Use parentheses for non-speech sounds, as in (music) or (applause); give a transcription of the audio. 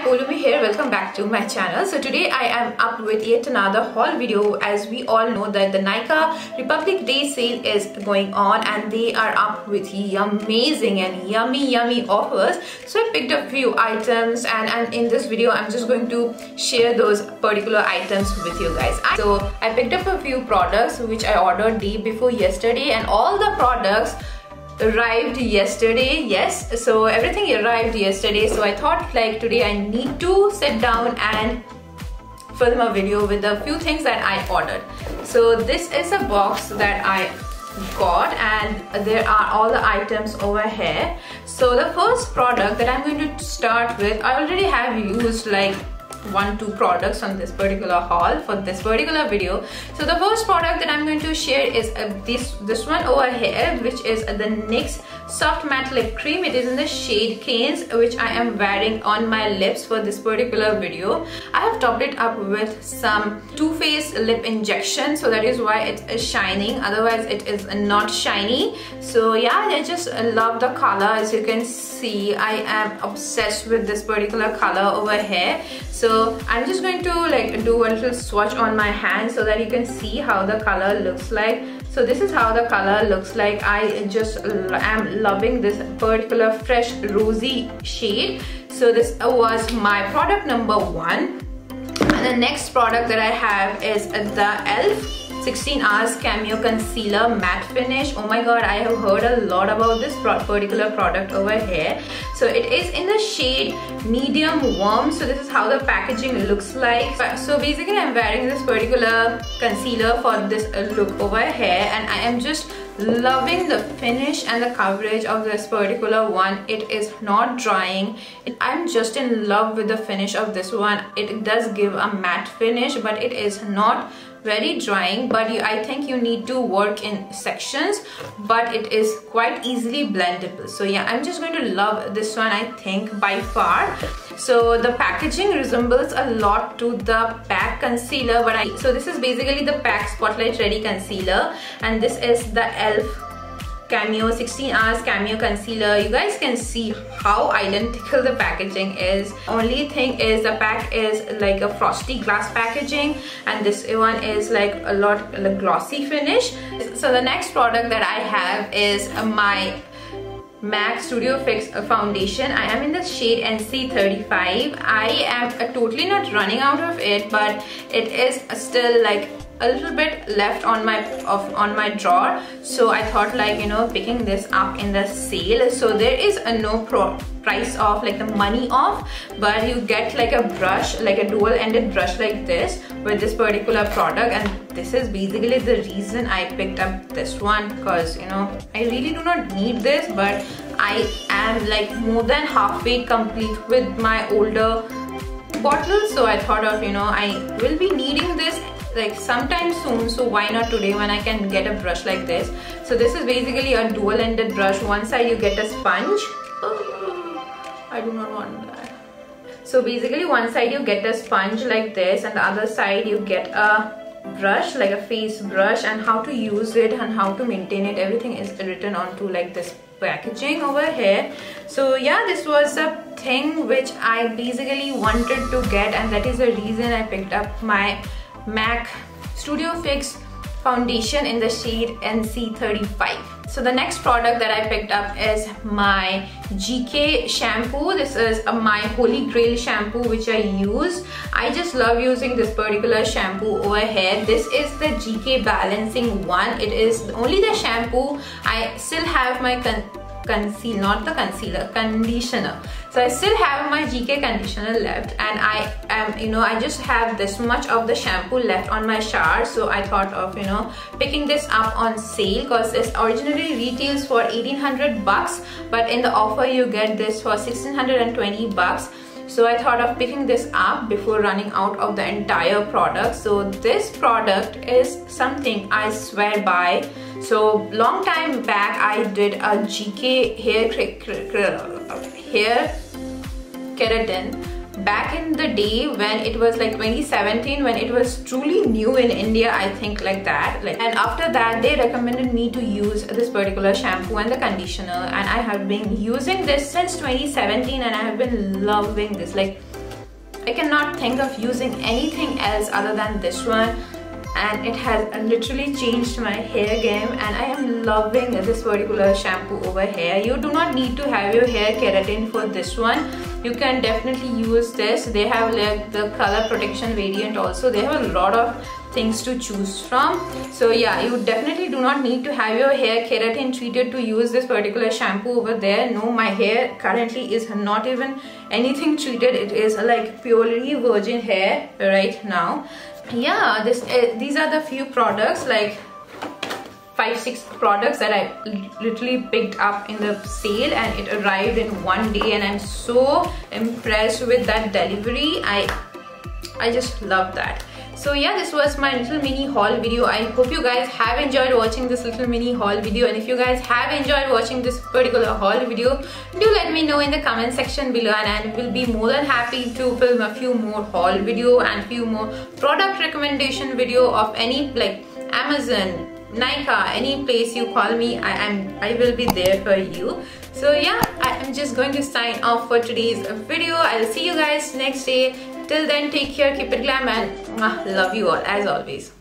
hi here. Welcome back to my channel. So today I am up with yet another haul video. As we all know that the Nykaa Republic Day sale is going on and they are up with amazing and yummy yummy offers. So I picked up few items and, and in this video I'm just going to share those particular items with you guys. So I picked up a few products which I ordered day before yesterday and all the products arrived yesterday yes. So everything arrived yesterday. So I thought like today I need to sit down and film a video with a few things that I ordered. So this is a box that I got and there are all the items over here. So the first product that I'm going to start with I already have used like one two products on this particular haul for this particular video. So the first product that i'm going to share is uh, this this one over here which is uh, the nyx soft matte lip cream. It is in the shade Cannes which i am wearing on my lips for this particular video. I have topped it up with some Too Faced lip injection so that is why it is shining. Otherwise it is not shiny. So yeah i just love the color. As you can see i am obsessed with this particular color over here. So i'm just going to like do a little swatch on my hand so that you can see how the color looks like so this is how the color looks like. I just am loving this particular fresh rosy shade. So this was my product number one. And the next product that i have is the elf 16 hours cameo concealer matte finish. Oh my god i have heard a lot about this particular product over here. So it is in the shade medium warm. So this is how the packaging looks like. So basically i'm wearing this particular concealer for this look over here. And i am just loving the finish and the coverage of this particular one. It is not drying. I'm just in love with the finish of this one. It does give a matte finish but it is not very drying but you, I think you need to work in sections but it is quite easily blendable. So yeah I'm just going to love this one I think by far. So the packaging resembles a lot to the pack concealer but I so this is basically the pack spotlight ready concealer and this is the elf Cameo 16 hours Cameo concealer. You guys can see how identical the packaging is. Only thing is the pack is like a frosty glass packaging and this one is like a lot like glossy finish. So the next product that I have is my MAC Studio Fix foundation. I am in the shade NC35. I am totally not running out of it but it is still like a little bit left on my of on my drawer. So I thought like you know picking this up in the sale. So there is a no pro price off like the money off but you get like a brush like a dual-ended brush like this with this particular product. And this is basically the reason I picked up this one because you know I really do not need this but I am like more than halfway complete with my older bottle so I thought of you know I will be needing this like sometime soon so why not today when I can get a brush like this? So this is basically a dual ended brush. One side you get a sponge. (gasps) I do not want that. So basically one side you get a sponge like this and the other side you get a brush like a face brush and how to use it and how to maintain it. Everything is written onto like this packaging over here. So yeah this was a thing which I basically wanted to get and that is the reason I picked up my MAC Studio Fix foundation in the shade NC35. So the next product that I picked up is my GK shampoo. This is my Holy Grail shampoo which I use. I just love using this particular shampoo over here. This is the GK balancing one. It is only the shampoo. I still have my not the concealer conditioner. So I still have my GK conditioner left and I am you know I just have this much of the shampoo left on my shower. So I thought of you know picking this up on sale because this originally retails for 1800 bucks but in the offer you get this for 1620 bucks so I thought of picking this up before running out of the entire product. So this product is something I swear by. So long time back I did a GK hair hair keratin back in the day when it was like 2017 when it was truly new in India I think like that like and after that they recommended me to use this particular shampoo and the conditioner and I have been using this since 2017 and I have been loving this like I cannot think of using anything else other than this one and it has literally changed my hair game and I am loving this particular shampoo over here. You do not need to have your hair keratin for this one. You can definitely use this. They have like the color protection variant also. They have a lot of things to choose from. So yeah, you definitely do not need to have your hair keratin treated to use this particular shampoo over there. No, my hair currently is not even anything treated. It is like purely virgin hair right now yeah this uh, these are the few products like five six products that I literally picked up in the sale and it arrived in one day and I'm so impressed with that delivery. I I just love that. So yeah this was my little mini haul video. I hope you guys have enjoyed watching this little mini haul video. And if you guys have enjoyed watching this particular haul video do let me know in the comment section below. And i will be more than happy to film a few more haul video and few more product recommendation video of any like amazon Nykaa, any place you call me, I am I will be there for you. So yeah, I am just going to sign off for today's video. I'll see you guys next day. Till then, take care, keep it glam and love you all as always.